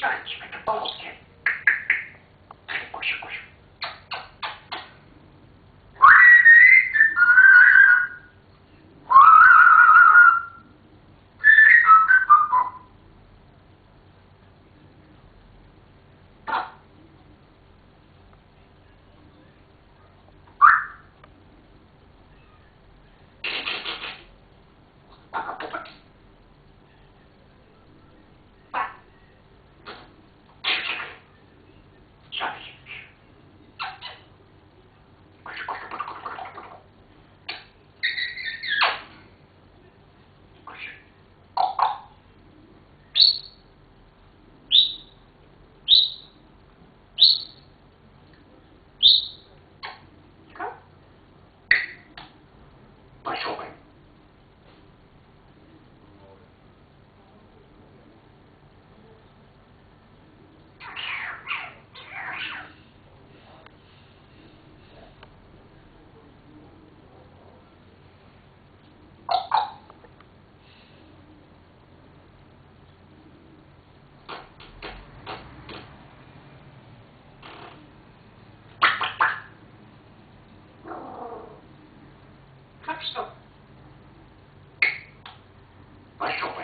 judge, like a bullhead. my soul. Так что... Пошел.